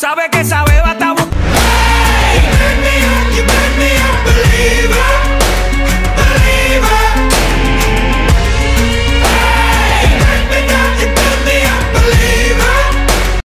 sabe que sabe.